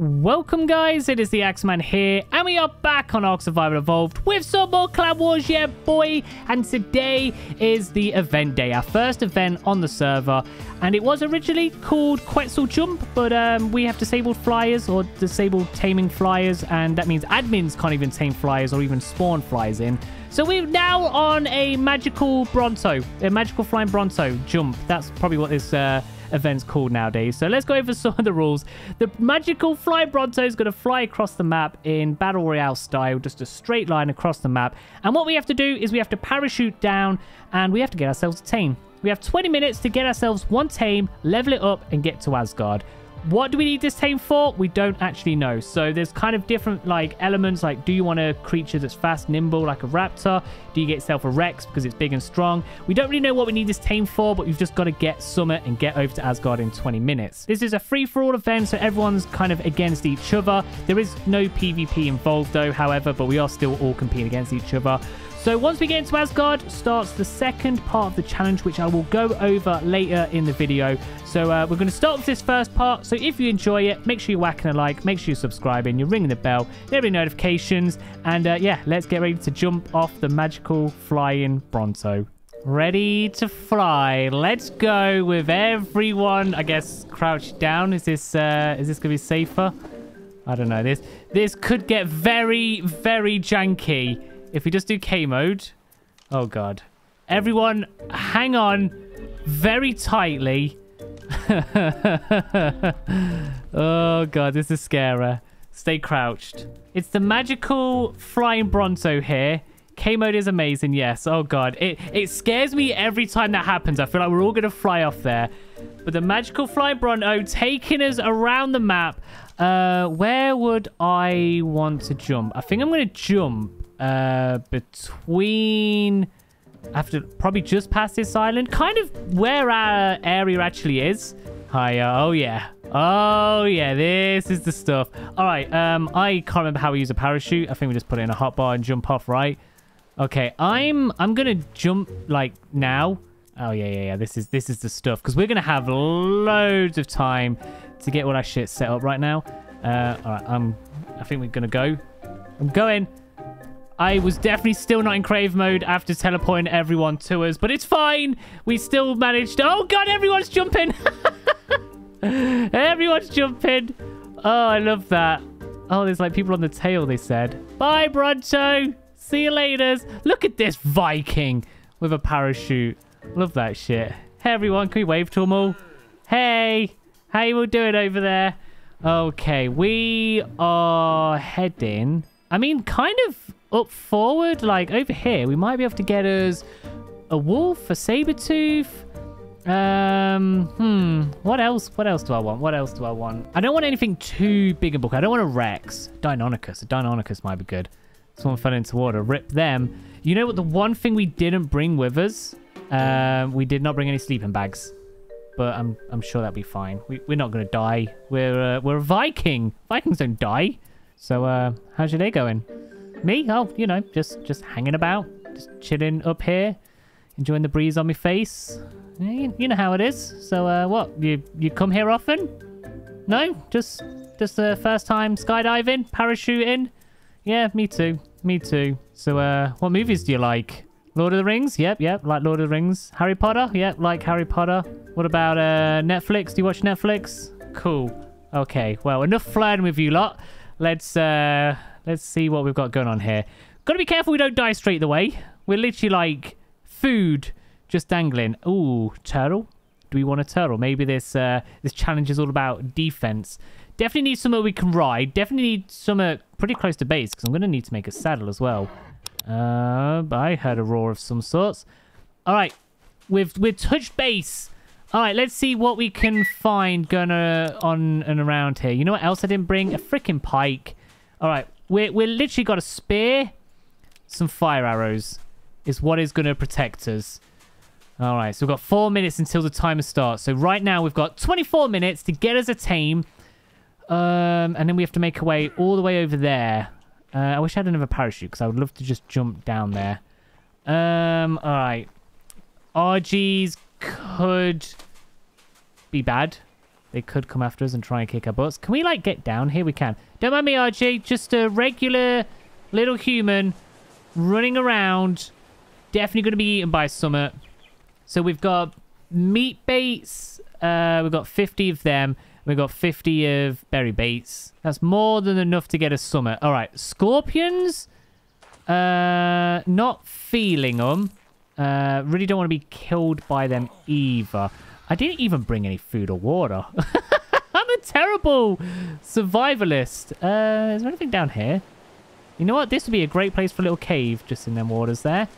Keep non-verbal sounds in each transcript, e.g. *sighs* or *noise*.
Welcome guys, it is the Axeman here, and we are back on Ark Survival Evolved with some more Clan Wars, yeah boy! And today is the event day, our first event on the server, and it was originally called Quetzal Jump, but um, we have disabled flyers, or disabled taming flyers, and that means admins can't even tame flyers or even spawn flyers in. So we're now on a magical Bronto, a magical flying Bronto jump. That's probably what this... Uh, events called nowadays. So let's go over some of the rules. The magical fly Bronto is going to fly across the map in Battle Royale style, just a straight line across the map. And what we have to do is we have to parachute down and we have to get ourselves a tame. We have 20 minutes to get ourselves one tame, level it up, and get to Asgard. What do we need this tame for? We don't actually know. So there's kind of different like elements. Like, do you want a creature that's fast, nimble, like a raptor? Do you get yourself a Rex because it's big and strong? We don't really know what we need this tame for, but we've just got to get Summit and get over to Asgard in 20 minutes. This is a free-for-all event, so everyone's kind of against each other. There is no PvP involved though, however, but we are still all competing against each other. So once we get into Asgard, starts the second part of the challenge, which I will go over later in the video. So uh, we're going to start with this first part. So if you enjoy it, make sure you're whacking a like, make sure you're subscribing, you're ringing the bell, there'll be notifications. And uh, yeah, let's get ready to jump off the magical flying Bronto. Ready to fly. Let's go with everyone, I guess, crouched down. Is this uh, is this going to be safer? I don't know. This this could get very, very janky. If we just do K mode. Oh, God. Everyone, hang on very tightly. *laughs* oh, God. This is scary. Stay crouched. It's the magical flying Bronto here. K mode is amazing, yes. Oh, God. It, it scares me every time that happens. I feel like we're all going to fly off there. But the magical flying Bronto taking us around the map. Uh, where would I want to jump? I think I'm going to jump uh, between... To probably just past this island. Kind of where our area actually is. Hi, uh, oh yeah. Oh yeah, this is the stuff. All right, um, I can't remember how we use a parachute. I think we just put it in a hot bar and jump off, right? Okay, I'm I'm gonna jump like now. Oh yeah, yeah, yeah. This is this is the stuff because we're gonna have loads of time to get all our shit set up right now. Uh, all right, I'm. I think we're gonna go. I'm going. I was definitely still not in crave mode after teleporting everyone to us, but it's fine. We still managed. Oh, God, everyone's jumping. *laughs* everyone's jumping. Oh, I love that. Oh, there's like people on the tail, they said. Bye, Bronto. See you later. Look at this Viking with a parachute. Love that shit. Hey, everyone. Can we wave to them all? Hey. How you all doing over there? Okay, we are heading... I mean, kind of up forward, like over here, we might be able to get us a wolf, a saber tooth. Um, hmm, what else? What else do I want? What else do I want? I don't want anything too big and bulky. I don't want a Rex. Deinonychus. A Deinonychus might be good. Someone fell into water. Rip them. You know what? The one thing we didn't bring with us, um, we did not bring any sleeping bags. But I'm I'm sure that'll be fine. We, we're not to die. We're uh, we're a Viking. Vikings don't die. So, uh, how's your day going? Me? Oh, you know, just just hanging about, just chilling up here, enjoying the breeze on my face. You, you know how it is. So, uh, what? You you come here often? No, just just the first time skydiving, parachuting. Yeah, me too. Me too. So, uh, what movies do you like? Lord of the Rings? Yep, yep, like Lord of the Rings. Harry Potter? Yep, like Harry Potter. What about uh, Netflix? Do you watch Netflix? Cool. Okay, well, enough flirting with you lot. Let's uh, Let's see what we've got going on here. Got to be careful we don't die straight away. We're literally like food just dangling. Ooh, turtle. Do we want a turtle? Maybe this uh, this challenge is all about defense. Definitely need somewhere we can ride. Definitely need somewhere pretty close to base because I'm going to need to make a saddle as well. Uh, I heard a roar of some sorts. All right, we've we've touched base. All right, let's see what we can find going on and around here. You know what else I didn't bring? A freaking pike. All right, we're, we're literally got a spear, some fire arrows is what is going to protect us. All right, so we've got four minutes until the timer starts. So right now we've got 24 minutes to get us a tame. Um, and then we have to make our way all the way over there. Uh, I wish I had another parachute because I would love to just jump down there. Um, all right. RGs could be bad. They could come after us and try and kick our butts. Can we, like, get down here? We can. Don't mind me, RG. Just a regular little human running around. Definitely going to be eaten by Summit. So we've got meat baits. Uh, we've got 50 of them. We've got 50 of berry baits. That's more than enough to get a summit. All right, scorpions. Uh, not feeling them. Uh, really don't want to be killed by them either. I didn't even bring any food or water. *laughs* I'm a terrible survivalist. Uh, is there anything down here? You know what? This would be a great place for a little cave just in them waters there.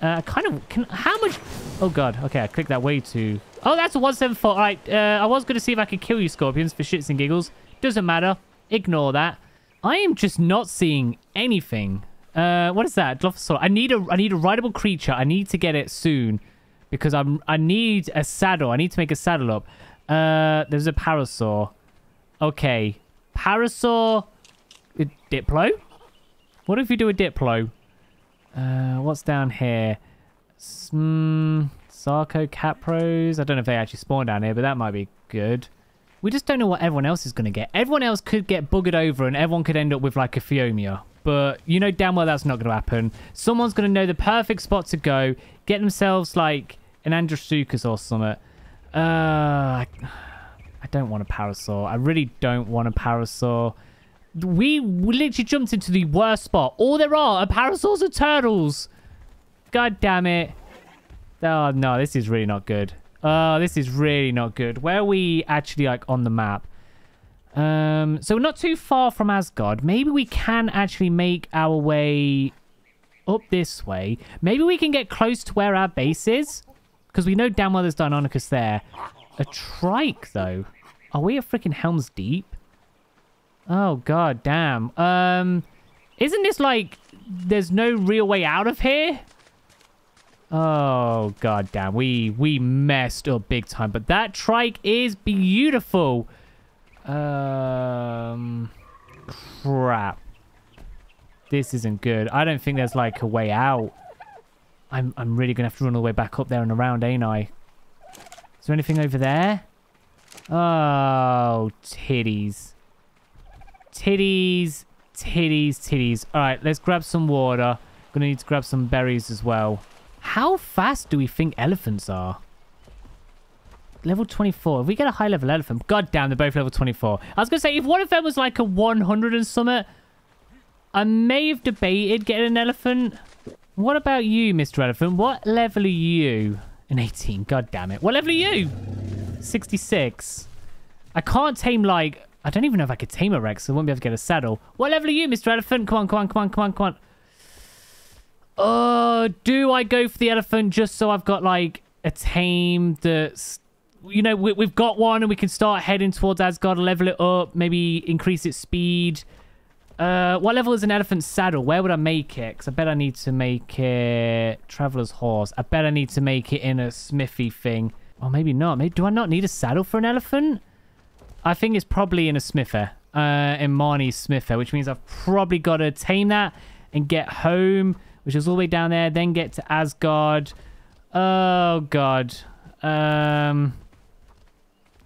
Uh, kind of... Can, how much... Oh, God. Okay, I clicked that way too. Oh, that's a 174. All right. Uh, I was going to see if I could kill you, scorpions, for shits and giggles. Doesn't matter. Ignore that. I am just not seeing anything. Uh, what is that? Dilophosaurus. I need a I need a rideable creature. I need to get it soon because I'm I need a saddle. I need to make a saddle up. Uh, there's a parasaur. Okay, parasaur. Diplo. What if we do a Diplo? Uh, what's down here? Hmm. Sarco Capros. I don't know if they actually spawn down here, but that might be good. We just don't know what everyone else is going to get. Everyone else could get buggered over and everyone could end up with like a Phiomia but you know damn well that's not going to happen. Someone's going to know the perfect spot to go, get themselves like an Andrewsarchus or something. Uh, I, I don't want a parasaur. I really don't want a parasaur. We, we literally jumped into the worst spot. All there are are parasaurs and turtles. God damn it. Oh, no, this is really not good. Oh, this is really not good. Where are we actually, like, on the map? Um, so we're not too far from Asgard. Maybe we can actually make our way up this way. Maybe we can get close to where our base is. Because we know damn well there's Deinonychus there. A trike, though. Are we at freaking Helm's Deep? Oh, god damn. Um, isn't this like... There's no real way out of here? Oh, god damn. We, we messed up big time. But that trike is beautiful. Um, crap. This isn't good. I don't think there's like a way out. I'm, I'm really going to have to run all the way back up there and around, ain't I? Is there anything over there? Oh, titties. Titties, titties, titties. All right, let's grab some water. Gonna need to grab some berries as well. How fast do we think elephants are? level 24. If we get a high level elephant, god damn, they're both level 24. I was going to say, if one of them was like a 100 and summit, I may have debated getting an elephant. What about you, Mr. Elephant? What level are you? An 18. God damn it. What level are you? 66. I can't tame like... I don't even know if I could tame a Rex. So I won't be able to get a saddle. What level are you, Mr. Elephant? Come on, come on, come on, come on, come on. Oh, do I go for the elephant just so I've got like a tame that's you know, we, have got one and we can start heading towards Asgard, level it up, maybe increase its speed. Uh, what level is an elephant's saddle? Where would I make it? Because I bet I need to make it Traveler's Horse. I bet I need to make it in a smithy thing. Or maybe not. Maybe Do I not need a saddle for an elephant? I think it's probably in a smither. Uh, in Marnie's smither, which means I've probably got to tame that and get home, which is all the way down there, then get to Asgard. Oh, God. Um,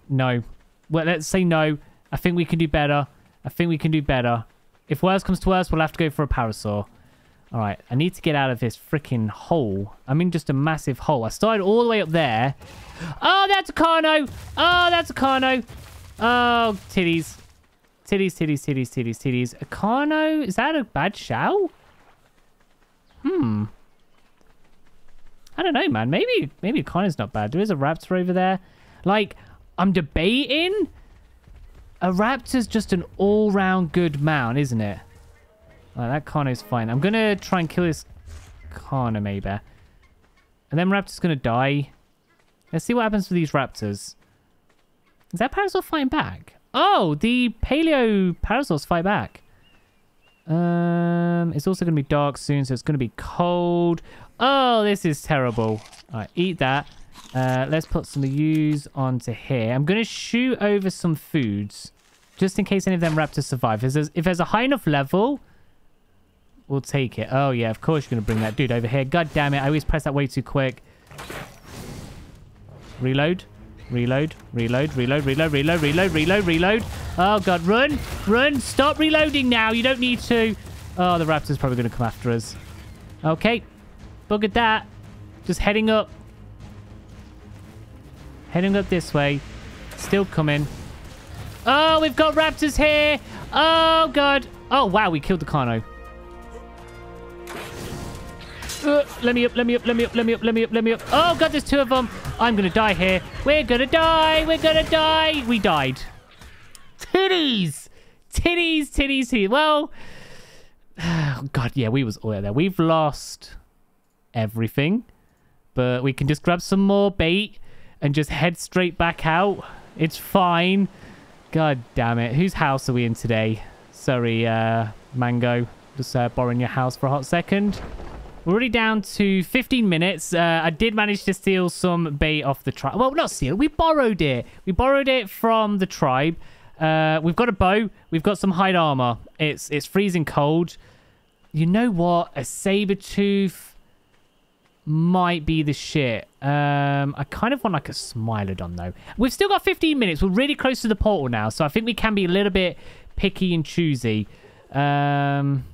no. Well, let's say no. I think we can do better. I think we can do better. If worse comes to worse, we'll have to go for a parasaur. All right, I need to get out of this freaking hole. I'm in just a massive hole. I started all the way up there. Oh, that's a Carno. Oh, that's a Carno. Oh, titties. Titties, titties, titties, titties, titties. A Carno? Is that a bad shell? Hmm. I don't know, man. Maybe maybe Carno's not bad. There is a raptor over there. Like, I'm debating. A raptor's just an all-round good mount, isn't it? Right, that Carno's fine. I'm going to try and kill this Carno, maybe. And then Raptor's going to die. Let's see what happens with these Raptors. Is that Parasaur fighting back? Oh, the Paleo Parasaurs fight back. Um, it's also going to be dark soon, so it's going to be cold. Oh, this is terrible. All right, eat that. Uh, let's put some U's onto here. I'm going to shoot over some foods just in case any of them raptors survive. If there's, if there's a high enough level, we'll take it. Oh, yeah, of course you're going to bring that dude over here. God damn it. I always press that way too quick. Reload. Reload, reload, reload, reload, reload, reload, reload, reload. Oh, God. Run, run. Stop reloading now. You don't need to. Oh, the raptor's probably going to come after us. Okay. Buggered that. Just heading up. Heading up this way. Still coming. Oh, we've got raptors here. Oh, God. Oh, wow. We killed the Carno. Uh, let me up, let me up, let me up, let me up, let me up, let me up. Oh, God, there's two of them. I'm going to die here. We're going to die. We're going to die. We died. Titties. Titties, titties, titties. Well, oh, *sighs* God, yeah, we was all there. We've lost everything, but we can just grab some more bait and just head straight back out. It's fine. God damn it. Whose house are we in today? Sorry, uh, Mango. Just uh, borrowing your house for a hot second. We're already down to 15 minutes. Uh, I did manage to steal some bait off the tribe. Well, not steal. We borrowed it. We borrowed it from the tribe. Uh, we've got a bow. We've got some hide armor. It's it's freezing cold. You know what? A saber tooth might be the shit. Um, I kind of want like a Smilodon though. We've still got 15 minutes. We're really close to the portal now, so I think we can be a little bit picky and choosy. Um,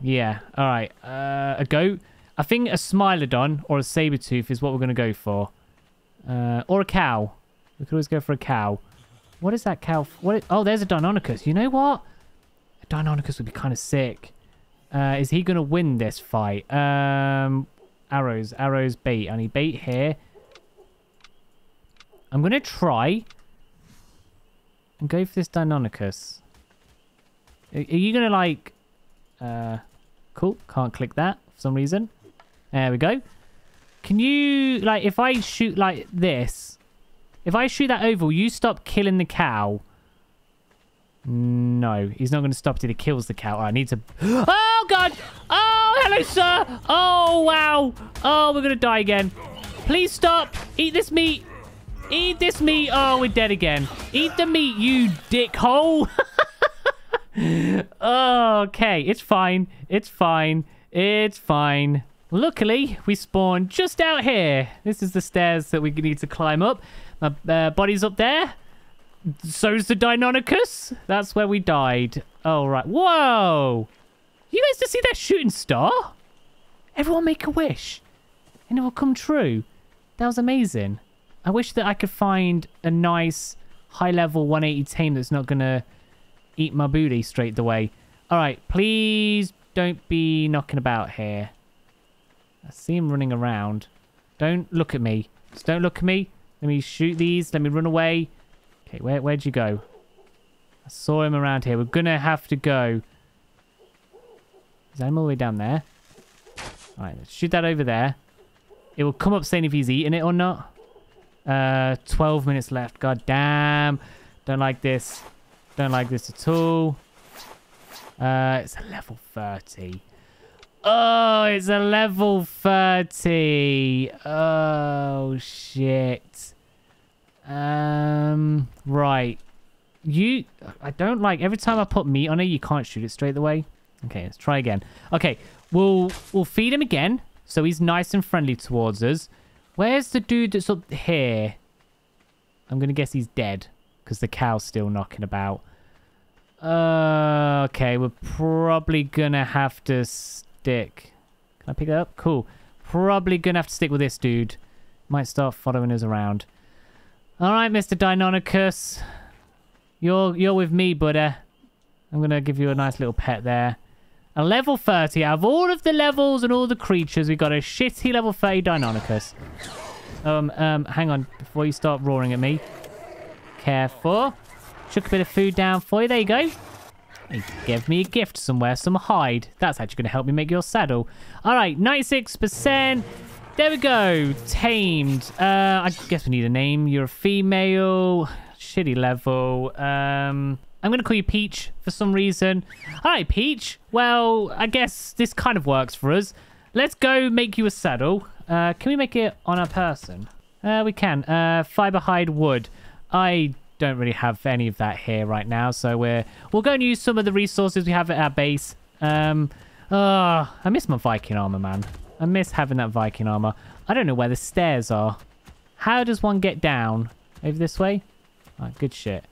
yeah. All right. Uh, a goat. I think a Smilodon or a saber tooth is what we're going to go for. Uh, or a cow. We could always go for a cow. What is that cow? What? Is, oh, there's a Deinonychus. You know what? A Deinonychus would be kind of sick. Uh, is he going to win this fight? Um, arrows. Arrows, bait. I need bait here. I'm going to try and go for this Deinonychus. Are, you going to like... Uh, cool. Can't click that for some reason. There we go. Can you, like, if I shoot like this, if I shoot that over, you stop killing the cow? No, he's not going to stop till he kills the cow. Oh, I need to... *gasps* Oh, God! Oh, hello, sir! Oh, wow! Oh, we're going to die again. Please stop! Eat this meat! Eat this meat! Oh, we're dead again. Eat the meat, you dickhole! *laughs* okay, it's fine. It's fine. It's fine. Luckily, we spawned just out here. This is the stairs that we need to climb up. My uh, body's up there. So's the Deinonychus. That's where we died. Oh, right. Whoa! You guys just see that shooting star? Everyone make a wish. And it will come true. That was amazing. I wish that I could find a nice high-level 180 tame that's not going to eat my booty straight away. All right, please don't be knocking about here. I see him running around. Don't look at me. Just don't look at me. Let me shoot these. Let me run away. Okay, where, where'd you go? I saw him around here. We're going to have to go. Is that him all the way down there? All right, let's shoot that over there. It will come up saying if he's eating it or not. Uh, 12 minutes left. God damn. Don't like this. Don't like this at all. Uh, it's a level 30. Oh, it's a level 30. Oh, shit. Um, right. You, I don't like, every time I put meat on it, you can't shoot it straight away. Okay, let's try again. Okay, we'll, we'll feed him again. So he's nice and friendly towards us. Where's the dude that's up here? I'm going to guess he's dead because the cow's still knocking about. Uh, okay, we're probably going to have to stick. Can I pick that up? Cool. Probably going to have to stick with this dude. Might start following us around. All right, Mr. Deinonychus. You're, you're with me, buddy. I'm going to give you a nice little pet there. A level 30. Out of all of the levels and all the creatures, we got a shitty level 30 Deinonychus. Um, um, hang on. Before you start roaring at me. Careful. Chuck a bit of food down for you. There you go. He gave me a gift somewhere. Some hide. That's actually going to help me make your saddle. All right. 96%. There we go. Tamed. Uh, I guess we need a name. You're a female. Shitty level. Um... I'm going to call you Peach for some reason. Right, Peach. Well, I guess this kind of works for us. Let's go make you a saddle. Uh, can we make it on a person? Uh, we can. Uh, fiber hide wood. I don't really have any of that here right now, so we're we'll go and use some of the resources we have at our base. Um, oh, I miss my Viking armor, man. I miss having that Viking armor. I don't know where the stairs are. How does one get down? Over this way? Alright, good shit.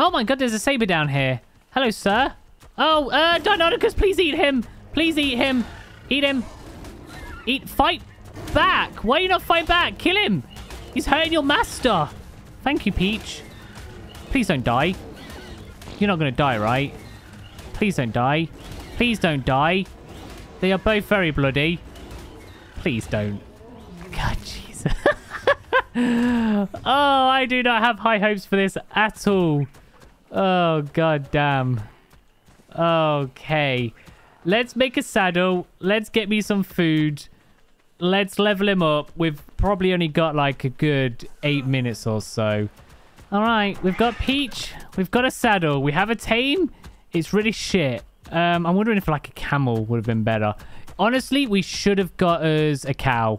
Oh my god, there's a saber down here. Hello, sir. Oh, uh, Deinonychus, please eat him. Please eat him. Eat him. Eat. Fight back. Why you not fight back? Kill him. He's hurting your master. Thank you, Peach. Please don't die. You're not going to die, right? Please don't die. Please don't die. They are both very bloody. Please don't. God, Jesus. *laughs* oh, I do not have high hopes for this at all. Oh, god damn. Okay. Let's make a saddle. Let's get me some food. Let's level him up. We've probably only got like a good eight minutes or so. All right, we've got Peach. We've got a saddle. We have a tame. It's really shit. Um, I'm wondering if like a camel would have been better. Honestly, we should have got us a cow.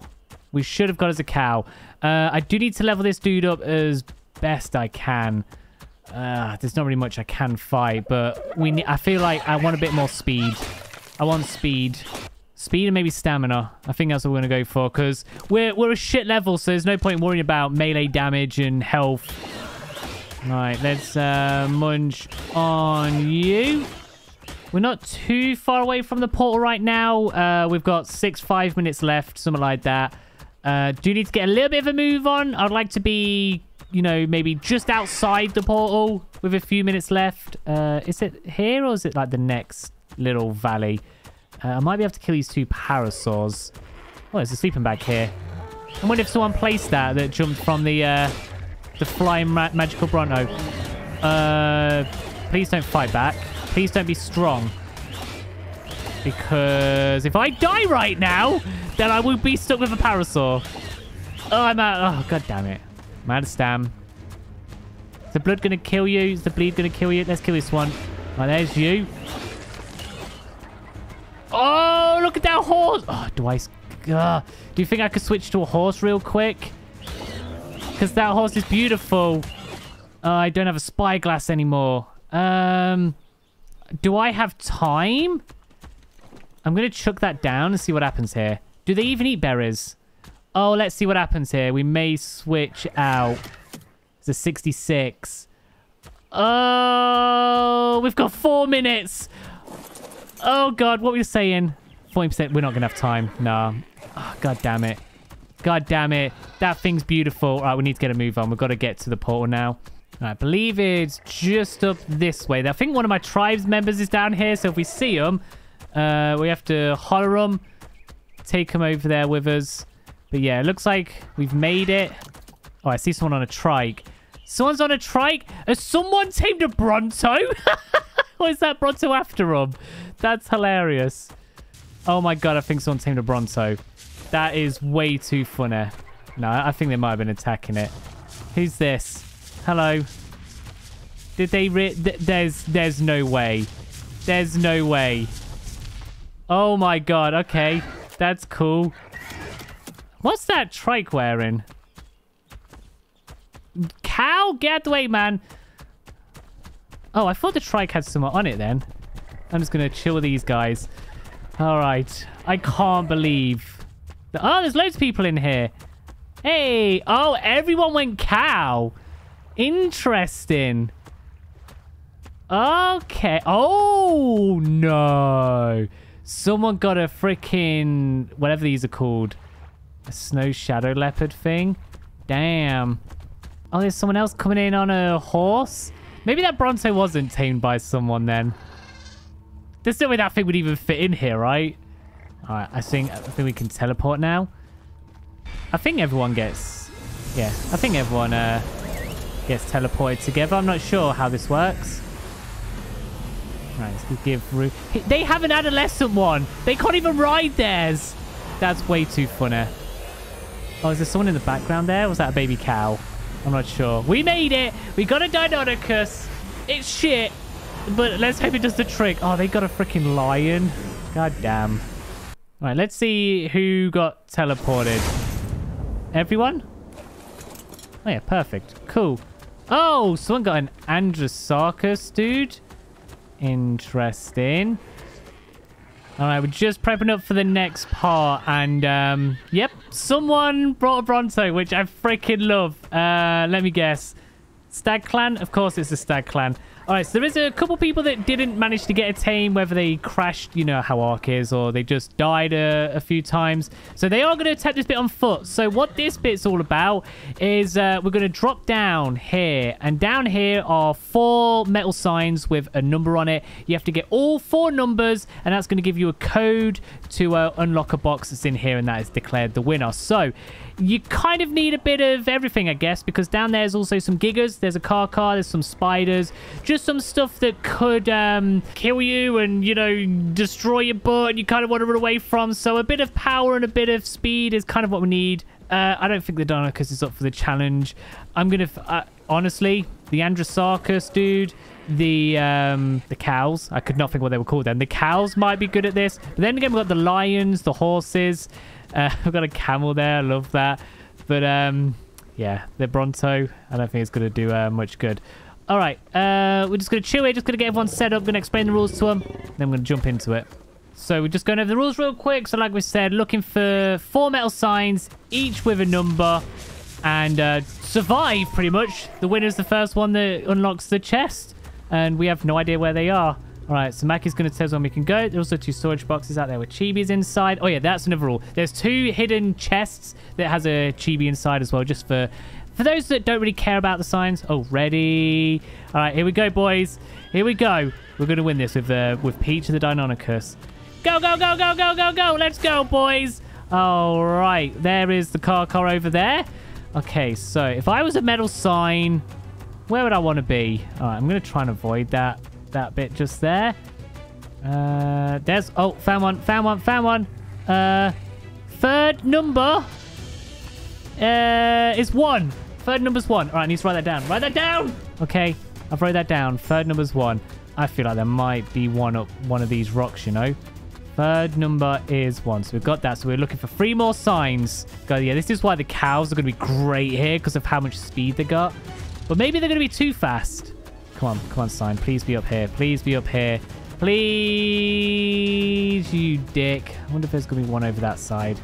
We should have got us a cow. Uh, I do need to level this dude up as best I can. Uh, there's not really much I can fight, but we. I feel like I want a bit more speed. I want speed. Speed and maybe stamina. I think that's what we're going to go for, because we're, we're a shit level, so there's no point worrying about melee damage and health. Right, let's uh, munch on you. We're not too far away from the portal right now. Uh, we've got six, five minutes left, something like that. Uh, do need to get a little bit of a move on. I'd like to be, you know, maybe just outside the portal with a few minutes left. Uh, is it here or is it like the next little valley? Uh, I might be able to kill these two parasaurs. Oh, there's a sleeping bag here. I wonder if someone placed that that jumped from the uh, the flying ma magical Bronto. Uh, please don't fight back. Please don't be strong. Because if I die right now, then I will be stuck with a parasaur. Oh, I'm out. Oh, god damn it. Of stam. Is the blood going to kill you? Is the bleed going to kill you? Let's kill this one. Oh, there's you. Oh, look at that horse. Oh, do I... Uh, do you think I could switch to a horse real quick? Because that horse is beautiful. Oh, I don't have a spyglass anymore. Um, do I have time? I'm going to chuck that down and see what happens here. Do they even eat berries? Oh, let's see what happens here. We may switch out. It's a 66. Oh, we've got four minutes. Oh, God, what were you saying? 40%. We're not going to have time. Nah. Oh, God damn it. God damn it. That thing's beautiful. All right, we need to get a move on. We've got to get to the portal now. I believe it's just up this way. I think one of my tribes members is down here. So if we see him, uh, we have to holler him, take him over there with us. But yeah, it looks like we've made it. Oh, I see someone on a trike. Someone's on a trike. Has someone tamed a Bronto? *laughs* or is that Bronto after him? That's hilarious. Oh my god, I think someone tamed a Bronto. That is way too funny. No, I think they might have been attacking it. Who's this? Hello. Did they th There's, there's no way. There's no way. Oh my god, okay. That's cool. What's that trike wearing? Cow? Get out the way, man. Oh, I thought the trike had someone on it then. I'm just going to chill with these guys. All right. I can't believe... Oh, there's loads of people in here. Hey. Oh, everyone went cow. Interesting. Okay. Oh, no. Someone got a freaking... Whatever these are called. A snow shadow leopard thing. Damn. Oh, there's someone else coming in on a horse? Maybe that Bronto wasn't tamed by someone then. There's no way that thing would even fit in here, right? All right, I think I think we can teleport now. I think everyone gets... Yeah, I think everyone uh, gets teleported together. I'm not sure how this works. Right, let's give Ru... They have an adolescent one. They can't even ride theirs. That's way too funny. Oh, is there someone in the background there? was that a baby cow? I'm not sure. We made it. We got a Deinonychus. It's shit. But let's hope it does the trick. Oh, they got a freaking lion. God damn. All right, let's see who got teleported. Everyone? Oh, yeah, perfect. Cool. Oh, someone got an Andrewsarchus, dude. Interesting. All right, we're just prepping up for the next part. And, um, yep, someone brought a Bronto, which I freaking love. Uh, let me guess. Stag Clan? Of course it's the Stag Clan. All right, so there is a couple people that didn't manage to get a tame, whether they crashed, you know how Ark is, or they just died a, a few times. So they are going to attempt this bit on foot. So what this bit's all about is uh, we're going to drop down here. And down here are four metal signs with a number on it. You have to get all four numbers, and that's going to give you a code to uh, unlock a box that's in here, and that is declared the winner. So you kind of need a bit of everything, I guess, because down there's also some Gigas. There's a car car. There's some spiders. Just some stuff that could um, kill you and, you know, destroy your butt and you kind of want to run away from. So a bit of power and a bit of speed is kind of what we need. Uh, I don't think the Deinonychus is up for the challenge. I'm going to... Uh, honestly, the Andrewsarchus dude the um the cows i could not think what they were called then the cows might be good at this but then again we've got the lions the horses uh, *laughs* I've got a camel there. I love that. But um, yeah, the Bronto, I don't think it's going to do uh, much good. All right, uh, we're just going to chill here. Just going to get everyone set up. Going to explain the rules to them. Then we're going to jump into it. So we're just going over the rules real quick. So like we said, looking for four metal signs, each with a number. And uh, survive, pretty much. The winner's the first one that unlocks the chest. And we have no idea where they are. All right, so Mackie's going to tell us when we can go. There's also two storage boxes out there with chibis inside. Oh, yeah, that's another rule. There's two hidden chests that has a chibi inside as well, just for for those that don't really care about the signs. Oh, ready. All right, here we go, boys. Here we go. We're going to win this with uh, with Peach the Deinonychus. Go, go, go, go, go, go, go. Let's go, boys. All right, there is the car car over there. Okay, so if I was a metal sign, where would I want to be? All right, I'm going to try and avoid that that bit just there. Uh, there's... Oh, found one, found one, found one. Uh, third number uh, is one. Third number's one. All right, I need to write that down. Write that down! Okay, I've wrote that down. Third number's one. I feel like there might be one up one of these rocks, you know? Third number is one. So we've got that. So we're looking for three more signs. God, yeah, this is why the cows are going to be great here because of how much speed they got. But maybe they're going to be too fast. Come on, come on, sign. Please be up here. Please be up here. Please, you dick. I wonder if there's going to be one over that side.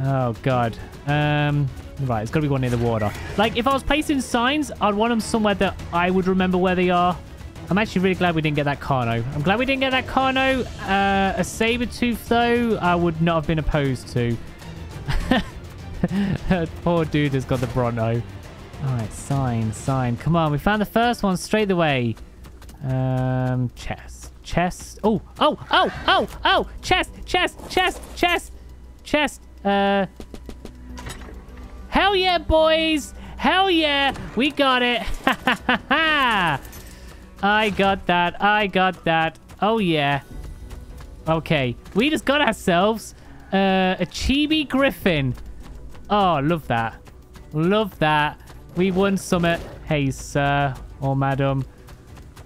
Oh, God. Um, right, it's got to be one near the water. Like, if I was placing signs, I'd want them somewhere that I would remember where they are. I'm actually really glad we didn't get that Carno. I'm glad we didn't get that Carno. Uh, a saber tooth, though, I would not have been opposed to. *laughs* Poor dude has got the Bronto. Alright, sign, sign. Come on, we found the first one straight away. Um, chest. Chest. Oh, oh, oh, oh, oh! Chest, chest, chest, chest, chest. Uh. Hell yeah, boys! Hell yeah! We got it! *laughs* I got that. I got that. Oh, yeah. Okay. We just got ourselves uh, a chibi griffin. Oh, love that. Love that. We won Summit. Hey, sir or madam.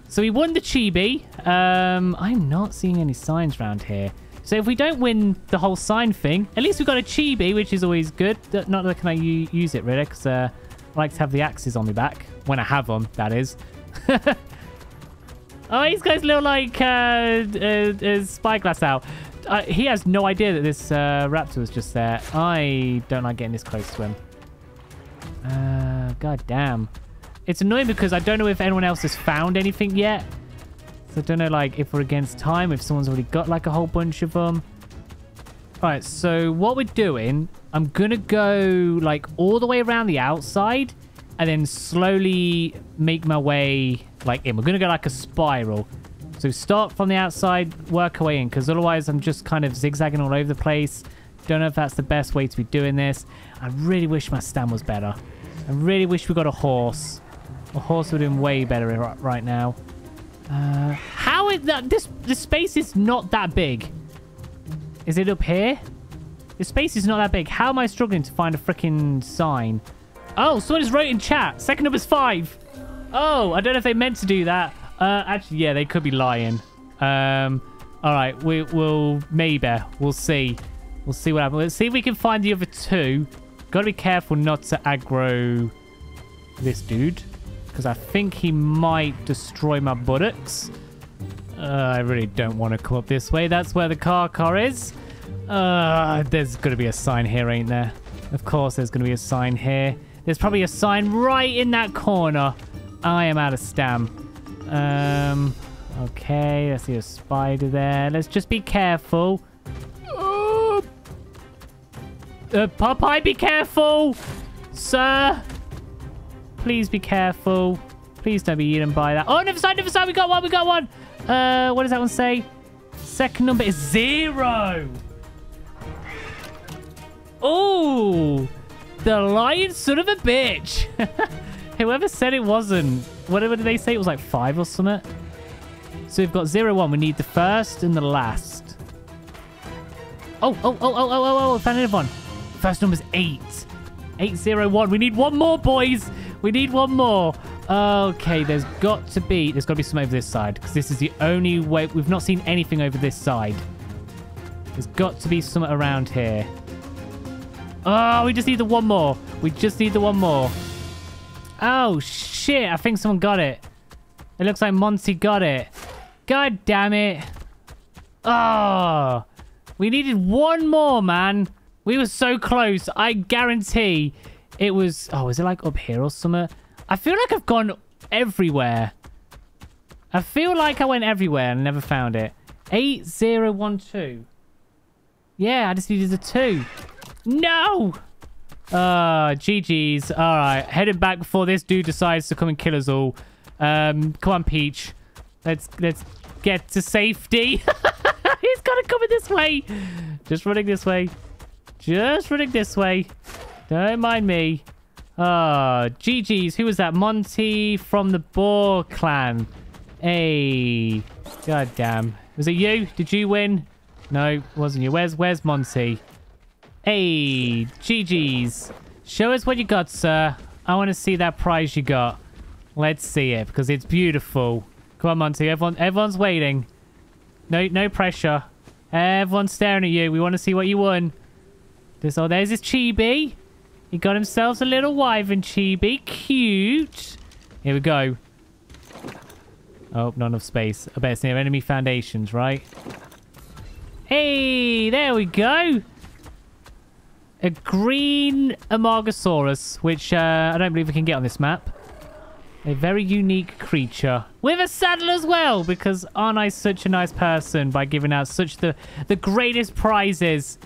So we won the chibi. Um, I'm not seeing any signs around here. So if we don't win the whole sign thing, at least we've got a chibi, which is always good. Not that can I use it, really, because uh, I like to have the axes on me back. When I have them, that is. *laughs* oh, he's got his little, like, uh, uh, spyglass out. Uh, he has no idea that this uh, raptor was just there. I don't like getting this close to him. Uh, God damn. It's annoying because I don't know if anyone else has found anything yet. So I don't know, like, if we're against time, if someone's already got, like, a whole bunch of them. Alright, so what we're doing, I'm gonna go, like, all the way around the outside and then slowly make my way, like, in. We're gonna go, like, a spiral. So start from the outside, work our way in, because otherwise I'm just kind of zigzagging all over the place. Don't know if that's the best way to be doing this. I really wish my stand was better. I really wish we got a horse. A horse would have been way better right now. Uh, how is that? This, the space is not that big. Is it up here? The space is not that big. How am I struggling to find a freaking sign? Oh, someone just wrote in chat. Second number is five. Oh, I don't know if they meant to do that. Uh, actually, yeah, they could be lying. Um, all right, we, will maybe. We'll see. We'll see what happens. Let's see if we can find the other two. Got to be careful not to aggro this dude. Because I think he might destroy my buttocks. Uh, I really don't want to come up this way. That's where the car car is. Uh, there's going to be a sign here, ain't there? Of course there's going to be a sign here. There's probably a sign right in that corner. I am out of stamp. Um, okay, I see a spider there. Let's just be careful. Uh, uh, Popeye, be careful! Sir! Please be careful. Please don't be eaten by that. Oh, never side, never side. We got one, we got one. Uh, what does that one say? Second number is zero. Oh, the lion son of a bitch. *laughs* Whoever said it wasn't. Whatever did they say? It was like five or something. So we've got zero, one. We need the first and the last. Oh, oh, oh, oh, oh, oh, oh. Found another one. First number's eight. 801. We need one more, boys. We need one more. Okay, there's got to be... There's got to be some over this side. Because this is the only way... We've not seen anything over this side. There's got to be some around here. Oh, we just need the one more. We just need the one more. Oh, shit. I think someone got it. It looks like Monty got it. God damn it. Oh. We needed one more, man. We were so close. I guarantee it was... Oh, is it like up here or somewhere? I feel like I've gone everywhere. I feel like I went everywhere and never found it. 8012. Yeah, I just needed a 2. No! Uh, GG's. All right, heading back before this dude decides to come and kill us all. Um, come on, Peach. Let's let's get to safety. *laughs* He's got to come in this way. Just running this way. Just running this way. Don't mind me. Ah, oh, GG's. Who was that? Monty from the Boar clan. Hey. God damn. Was it you? Did you win? No, wasn't you. Where's Where's Monty? Hey, GG's. Show us what you got, sir. I want to see that prize you got. Let's see it, because it's beautiful. Come on, Monty. Everyone, everyone's waiting. No, no pressure. Everyone's staring at you. We want to see what you won. This, oh, there's his chibi. He got himself a little wyvern chibi. Cute. Here we go. Oh, not enough space. I bet it's near enemy foundations, right? Hey, there we go. A green Amargasaurus, which uh, I don't believe we can get on this map. A very unique creature. With a saddle as well, because aren't I such a nice person by giving out such the, the greatest prizes?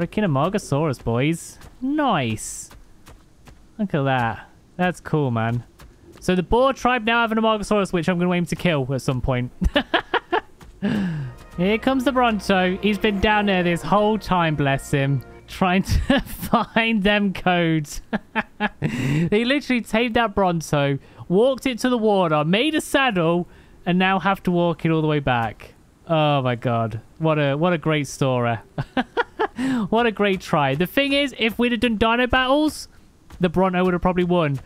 Freaking boys. Nice. Look at that. That's cool, man. So the Boar tribe now have an Amargasaurus, which I'm going to aim to kill at some point. *laughs* Here comes the Bronto. He's been down there this whole time, bless him. Trying to *laughs* find them codes. *laughs* they literally tamed that Bronto, walked it to the water, made a saddle, and now have to walk it all the way back. Oh my god. What a what a great story. *laughs* what a great try. The thing is, if we'd have done dino battles, the Bronto would have probably won.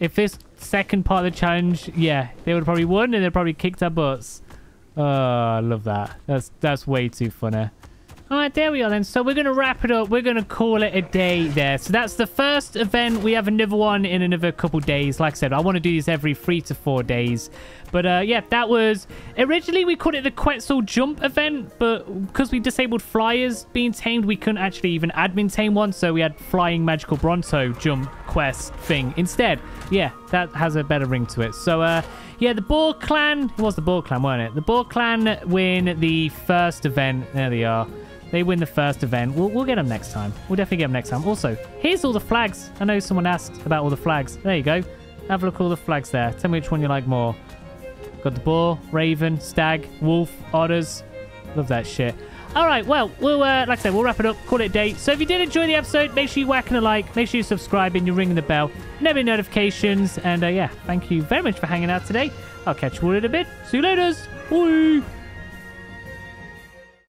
If this second part of the challenge, yeah, they would have probably won and they'd probably kicked our butts. Oh, I love that. That's that's way too funny. All right, there we are then. So we're going to wrap it up. We're going to call it a day there. So that's the first event. We have another one in another couple days. Like I said, I want to do this every three to four days. But uh, yeah, that was... Originally, we called it the Quetzal Jump event. But because we disabled flyers being tamed, we couldn't actually even admin tame one. So we had Flying Magical Bronto Jump quest thing instead. Yeah, that has a better ring to it. So uh, yeah, the Boar Clan... It was the Boar Clan, weren't it? The Boar Clan win the first event. There they are. They win the first event. We'll, we'll get them next time. We'll definitely get them next time. Also, here's all the flags. I know someone asked about all the flags. There you go. Have a look at all the flags there. Tell me which one you like more. Got the boar, raven, stag, wolf, otters. Love that shit. All right, well, we'll uh, like I said, we'll wrap it up, call it a day. So if you did enjoy the episode, make sure you whacking a like, make sure you subscribe and you're ringing the bell, never notifications, and uh, yeah, thank you very much for hanging out today. I'll catch you all in a bit. See you later. Bye.